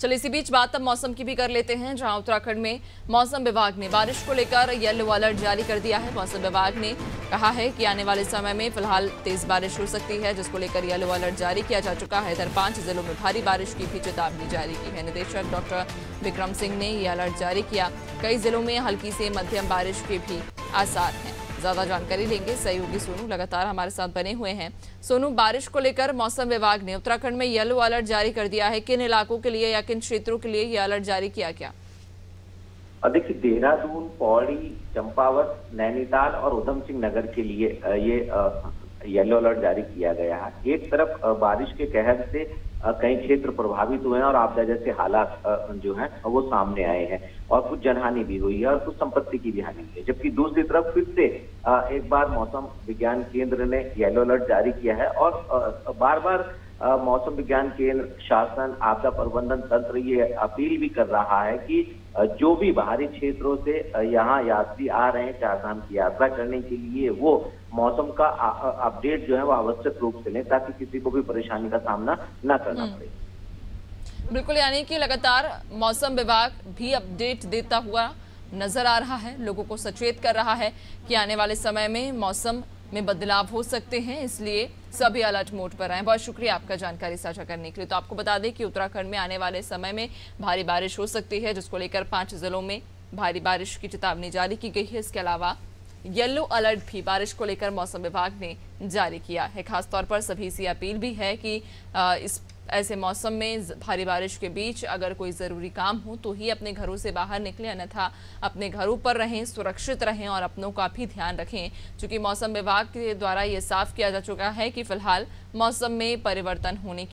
चलिए, इसी बीच बात अब मौसम की भी कर लेते हैं, जहाँ उत्तराखंड में मौसम विभाग ने बारिश को लेकर येलो अलर्ट जारी कर दिया है। मौसम विभाग ने कहा है कि आने वाले समय में फ़िलहाल तेज बारिश हो सकती है, जिसको लेकर येलो अलर्ट जारी किया जा चुका है। इधर पाँच जिलों में भारी बारिश की भी चेतावनी जारी की है। निदेशक डॉक्टर विक्रम सिंह ने ये अलर्ट जारी किया। कई जिलों में हल्की से मध्यम बारिश के भी आसार हैं। ज़्यादा जानकारी लेंगे सहयोगी सोनू लगातार हमारे साथ बने हुए हैं। सोनू, बारिश को लेकर मौसम विभाग ने उत्तराखंड में येलो अलर्ट जारी कर दिया है। किन इलाकों के लिए या किन क्षेत्रों के लिए ये अलर्ट जारी किया गया? देखिए देहरादून, पौड़ी, चंपावत, नैनीताल और उधम सिंह नगर के लिए ये येलो अलर्ट जारी किया गया है। एक तरफ़ बारिश के कहर से कई क्षेत्र प्रभावित हुए हैं और आपदा जैसे हालात जो हैं, वो सामने आए हैं और कुछ जनहानि भी हुई है और कुछ संपत्ति की भी हानि हुई है। जबकि दूसरी तरफ़, फिर से एक बार मौसम विज्ञान केंद्र ने येलो अलर्ट जारी किया है और बार बार मौसम विज्ञान केंद्र शासन आपदा प्रबंधन तंत्र ये अपील भी कर रहा है कि जो भी बाहरी क्षेत्रों से यहाँ यात्री आ रहे हैं चार धाम की यात्रा करने के लिए वो मौसम का अपडेट जो है वो आवश्यक रूप से लें ताकि किसी को भी परेशानी का सामना न करना हम्म। पड़े बिल्कुल यानी कि लगातार मौसम विभाग भी अपडेट देता हुआ नज़र आ रहा है लोगों को सचेत कर रहा है कि आने वाले समय में मौसम में बदलाव हो सकते हैं, इसलिए सभी अलर्ट मोड पर आए। बहुत शुक्रिया आपका जानकारी साझा करने के लिए। तो आपको बता दें कि उत्तराखंड में आने वाले समय में भारी बारिश हो सकती है, जिसको लेकर पाँच जिलों में भारी बारिश की चेतावनी जारी की गई है। इसके अलावा येलो अलर्ट भी बारिश को लेकर मौसम विभाग ने जारी किया है। खासतौर पर सभी से अपील भी है कि इस ऐसे मौसम में भारी बारिश के बीच अगर कोई ज़रूरी काम हो तो ही अपने घरों से बाहर निकलें, अन्यथा अपने घरों पर रहें, सुरक्षित रहें और अपनों का भी ध्यान रखें। क्योंकि मौसम विभाग के द्वारा ये साफ़ किया जा चुका है कि फ़िलहाल मौसम में परिवर्तन होने